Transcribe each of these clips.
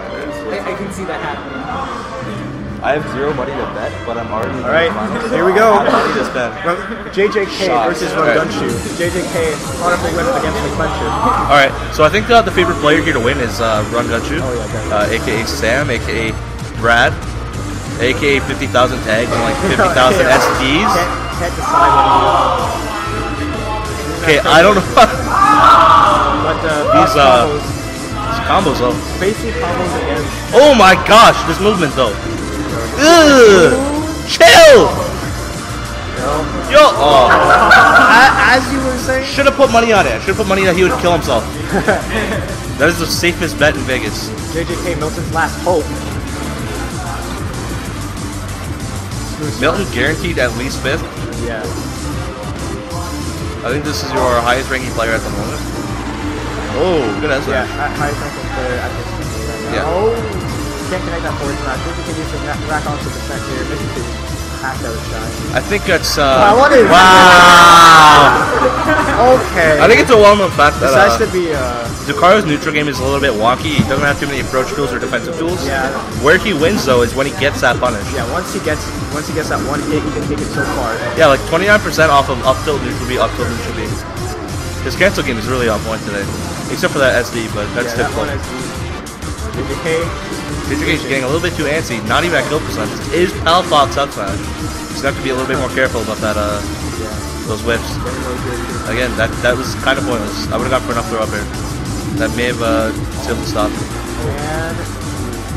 Connor. I, I can see that happening. I have zero money to bet, but I'm already. All right, here we go. I have money to spend. JJK Shots. versus Okay. Rongunshu. JJK, honorable win against McClenchon. All right, so I think uh, the favorite player here to win is uh, Rongunshu, Oh, yeah, uh, aka Sam, aka Brad, aka 50,000 tags and like 50,000 Yeah. SDs. Can't, can't decide what Okay, I don't know. But uh, These, Fox uh, combos, though. basic combos against. Oh my gosh, this movement though. Ugh. Chill. Yo. Oh. As you were saying, Should have put money on it. Should have put money that he would kill himself. that is the safest bet in Vegas. JJK Milton's last hope. Milton guaranteed at least fifth. Yeah. I think this is your highest ranking player at the moment. Oh, good as Yeah, that. hi- highest ranking at this point right. Yeah. Oh, can't connect that forward smash. JJK needs to ra- rack onto the percent here. Misses his half out shot. I think it's uh. Wow, is- wow. Okay. I think it's a well-known fact that uh, to be uh, Lucario's neutral game is a little bit wonky. He doesn't have too many approach tools or defensive tools. Yeah. Where he wins though is when he gets that punish. yeah. Once he gets once he gets that one hit, he can take it so far. Yeah, like 29% off of up tilt neutral B, up tilt neutral B. His cancel game is really on point today, except for that SD, but that's yeah, that typical. one is the JJK. Is getting a little bit too antsy. Not even at kill percent. Is Pal Fox up smash? He's gonna have to be a little bit more careful about that. Uh, Yeah. those whips. Very low good. Again, that that was kind of pointless. I would have gone for enough throw up here. That may have uh, sealed the stop.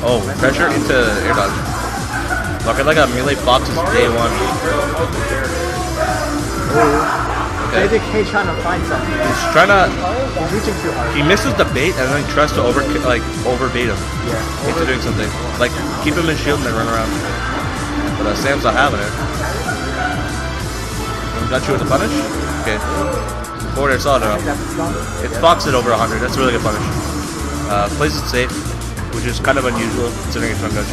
Oh, pressure into air dodge. Looking like a melee fox is day one. JJK trying to find something. He's trying to. He's reaching too hard. He misses the bait and then he tries to over like over bait him Yeah. into doing something. Like keep him in shield and then run around. But uh, Sam's not having it. Got you with the punish? Okay. Forward air solid strong. It's Fox at over 100. That's a really good punish. Uh, plays it safe, which is kind of unusual considering it's Rungush.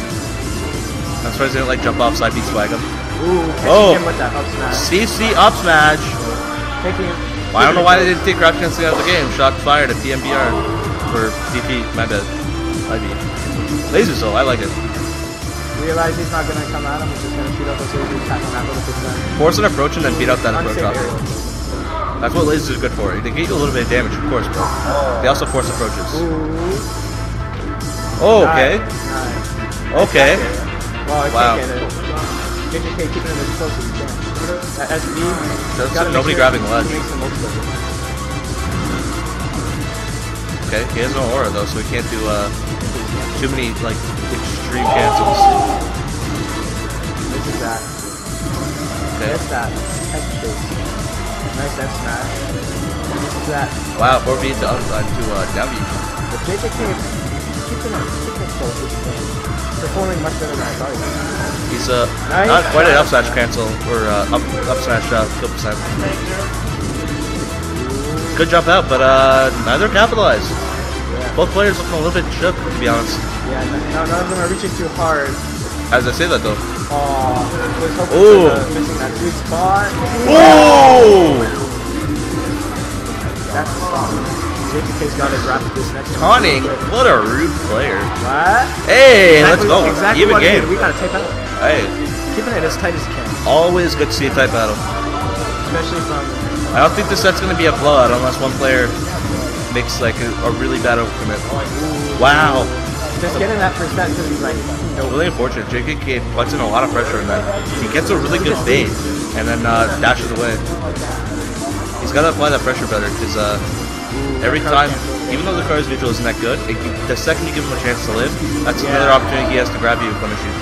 I'm surprised they didn't like jump off side B swag him. Ooh, Oh. him with that up smash. CC up smash. Well, I don't know why they didn't take cancel out of the game. Shot fired at PMBR. for DP, my bad. IB. Laser soul, I like it. Realize he's not gonna come at him. He's just gonna shoot up those lasers, tap on that little percent. Force an approach and then beat out that approach. That's what lasers are good for. They get you a little bit of damage, of course, bro. They also force approaches. Ooh. Oh, okay. Nice. Okay. Well, I Wow. can't get it. JJK keeping him as close as he can. SD. That's nobody sure grabbing ledge. makes the most of it. Okay, he has no aura though, so he can't do uh, too many like extreme cancels. This is that. Okay. That's that. Chase. Nice F smash. This is that. Wow, 4B to uh, to uh, down B. But JJK is keeping it, keeping it close. He's performing much better than I thought he was. He's uh Nice. not quite an up smash cancel or uh, up up smash uh, kill percent. Good jump out, but uh, neither capitalized. Yeah. Both players looking a little bit shook, to be honest. Yeah, no, none of them are reaching too hard. As I say that though. Was Ooh. the missing that sweet spot. Oh! That's the stop. JJK's got to grab this next one. Taunting, what a rude player. What? Hey, let's go. Exactly Even what game. We gotta tape out. Hey, Keeping it as tight as you can, always good to see a tight battle. especially from. I don't think this set's gonna be a blowout unless one player makes like a, a really bad overcommit. Wow. Just getting that percent because he's like, no. Really unfortunate. JJK puts in a lot of pressure in that. He gets a really good bait and then uh, dashes away. He's got to apply that pressure better because uh, every time, even though the card's neutral isn't that good, it, the second you give him a chance to live, that's another opportunity he has to grab you and punish you.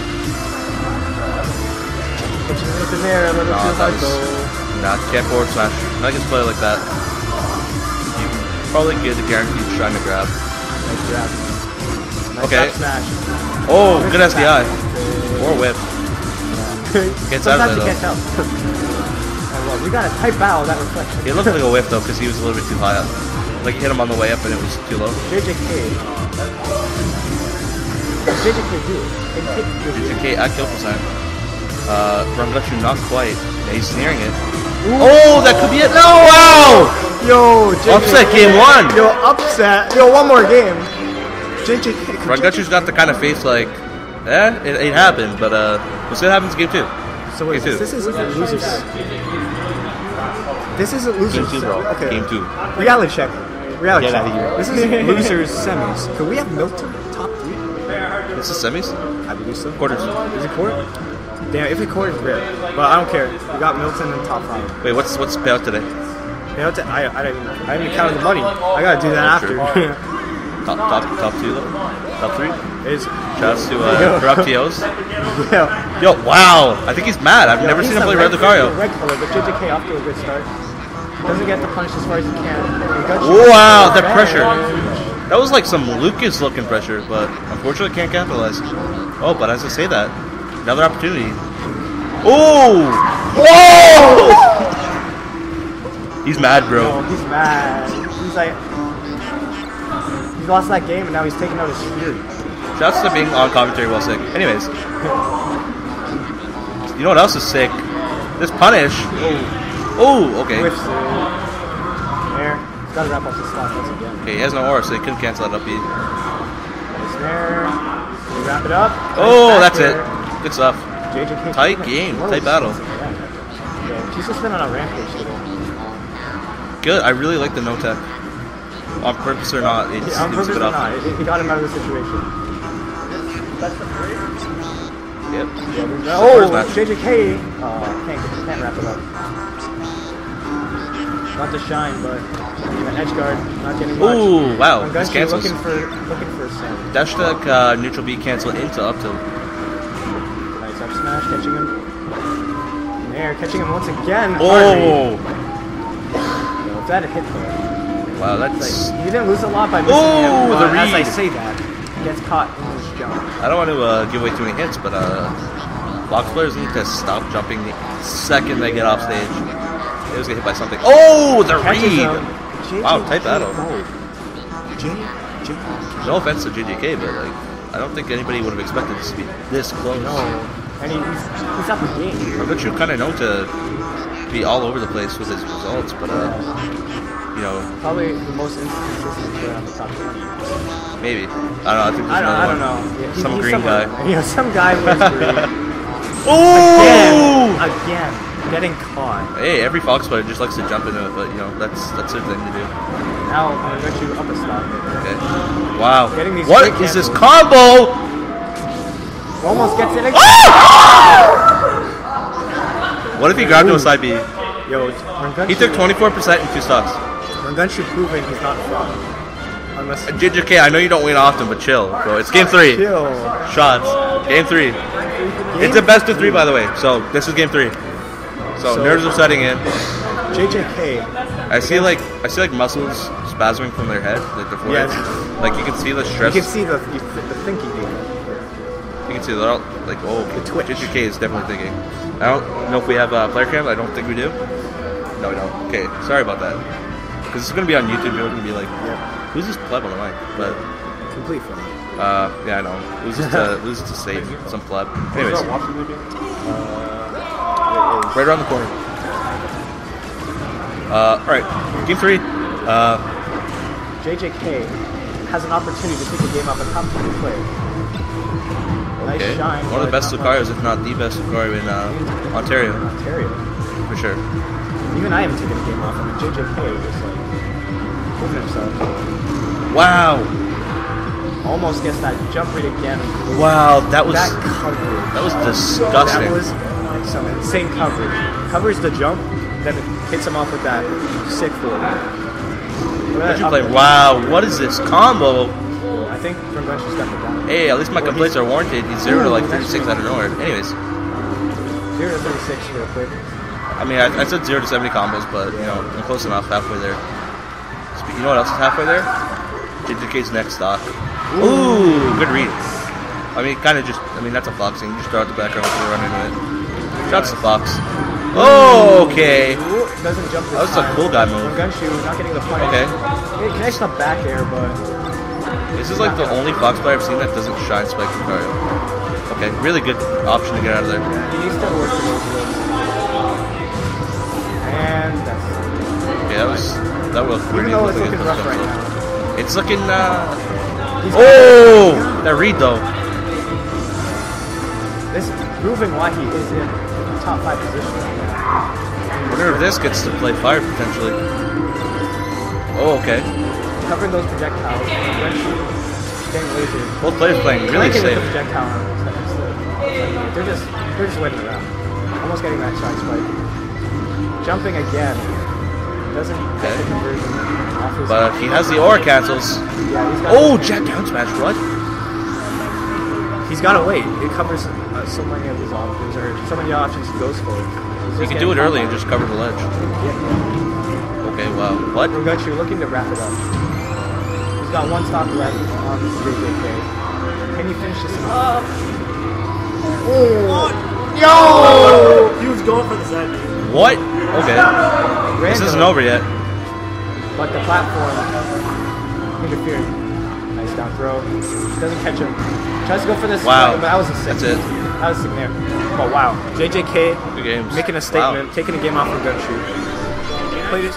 It in there a little Nah, too that was-. Nah, can't forward smash. Not against play like that. You probably get the guaranteed trying to grab. Nice grab. Nice Okay. smash. Oh, good SDI. Or whip. Gets out of there can't though. tell. oh, well, we gotta type out that reflection. It looked like a whiff though because he was a little bit too high up. Like hit him on the way up and it was too low. JJK. JJK do? Can he take JJK at kill percent. Uh, Rangachu not quite. Yeah, he's snaring it. Oh, that could be it. No, wow! Yo, JJK. Upset game one. Yo, upset. Yo, one more game. JJK. Rangachu's got the kind of face like, eh, it, it happened, but uh, we'll see what happens in game two. So wait, Game two. this isn't losers. This isn't losers. Game two, bro. Okay. Game two. Reality check. Reality Get check. outta here. This is losers semis. Could we have Milton top three? This is semis? I believe so. Quarters. Is it quarter? Damn, if it quarter is rare. But I don't care. We got Milton in top five. Wait, what's what's payout today? You know. I, I, didn't, I didn't even count the money. I gotta do that Sure. after. Top top top two though? Top three? Is Shouts to uh, Corrupt yeah. Yo, wow! I think he's mad. I've never seen him play Red Lucario. Red color, but JJK off to a good start. Doesn't get the punish as far as he can. He Wow, that pressure. That was like some Lucas looking pressure, but unfortunately can't capitalize. Oh, but as I say that, another opportunity. Oh! Whoa! He's mad, No, bro. he's mad. He's like, he lost that game and now he's taking out his fury. Shouts to being on commentary while sick. Anyways, you know what else is sick? This punish. Oh, okay. Whiffs. There. He's gotta wrap up his stock once again. Okay, he has no aura, so he couldn't cancel that up. He. Snare. Can we wrap it up? Oh, that's it. Good stuff. JJK. Tight game, tight battle. Yeah. Yeah, she's just been on a rampage today. Good. I really like the no tech. On purpose or not, it's, Yeah, on it's purpose good or not, it, it got him out of the situation. Yep. Oh, First match. JJK uh, can't, can't wrap it up. Not to shine, but an edge guard, not getting much. Ooh, wow. This Gunshi cancels. looking for looking for some Dash tech, uh, neutral B cancel into up tilt. nice up smash, catching him. In there, catching him once again. Oh! read. If that hit though, Wow, that's. like he didn't lose a lot by missing Oh, him. the but as I say that, he gets caught in his jump. I don't want to uh, give away too many hits, but uh, Fox players need to stop jumping the second they get off stage. They always get hit by something. Oh, the Catches read! him. Wow, JJK tight battle. No offense to JJK, but like, I don't think anybody would have expected this to be this close. No, and he, he's he's out the game. Rangachu kind of know to be all over the place with his results, but uh, you know, Probably the most inconsistent player on the top 20. maybe. I don't know. I think there's I don't, I another don't know. Yeah, Some green guy. You know, some guy with green. Oh! Again, again, getting caught. Hey, every Fox player just likes to jump into it, but you know that's that's their thing to do. Now I'm to you up a stop. Okay. Wow. Getting these What quick this combo? Almost gets it again. What if he grabbed to a side B? Yo, He took 24% in two stocks. Rongunshu proving he's not fraud. Unless uh, JJK, I know you don't win often, but chill, bro. It's game three. kill. Shots. Game three. It's a best of three, by the way. So this is game three. So, So- nerves are setting in. JJK. I see like I see like muscles spasming from their head, like the forehead. Yeah. Like you can see the stress. You can see the the thinking. You can see they're all like, oh, The twitch. JJK is definitely thinking. I don't know if we have uh, player cam. I don't think we do. No, we don't. Okay, sorry about that. Because it's gonna be on YouTube. You're gonna be like, Yep. who's this pleb on the mic? But Complete fraud. uh, yeah, I know. Who's just to who's just to save some pleb. Anyways, right around the corner. Uh, all right, game three. Uh, JJK has an opportunity to take the game off a top 20 player. Nice okay, shine. one of the best Lucarios, if not the best Lucario in uh, Ontario. Ontario. for sure. Even I haven't taken a game off him, and JJK was like proving himself. Wow, Almost gets that jump read again. wow, that was that that was disgusting. That was some insane coverage. Covers the jump, then hits him off with that sick forward. You play? Wow, what is this combo? I think from Gunch stepped it down. Hey, at least my complaints are warranted. He's zero to like 36 out of nowhere. Anyways, Zero to thirty-six real quick. I mean, I, I said zero to 70 combos, but you know, I'm close enough, halfway there. You know what else is halfway there? JJK's next stock. Ooh, good read. I mean, kind of just, I mean, that's a foxing. You just throw out the background you run into it. Shots the fox. Oh, okay. Ooh, doesn't jump That was a cool guy move. Gunshoe, not getting the punish. Okay. He connects the back air, but This is like the only fox player I've seen that doesn't shine spike Lucario. Okay, really good option to get out of there. he needs to work for those. And that's Okay, that was, that was pretty even though it's looking rough right now. It's looking, uh, He's Oh, that read though. This is proving why he is in the top five position. Wonder if this gets to play fire potentially. Oh, okay. Covering those projectiles, getting lasered. Both players playing really Clanking with safe. the projectile arms. That's the- They're just they're just waiting around. Almost getting that shot spike. Jumping again. Doesn't get the conversion off his But he has the aura cancels. Yeah, he's got Oh, Jack down smash. What? He's gotta wait. It covers uh, so many of his options or so many options he goes for. He's You can do it early and just cover the ledge. Yeah. Okay, wow. What? Rogachu looking to wrap it up. He's got one stock left on JJK. Can he finish this up? Oh! Yo! He was going for the side. What? Okay. This isn't over yet. But the platform interfered. Throw. Doesn't catch him. Tries to go for this. Wow. But that was a six. That's it. That was significant. But wow. JJK making a Wow. statement, taking a game off from Gunshoot. Played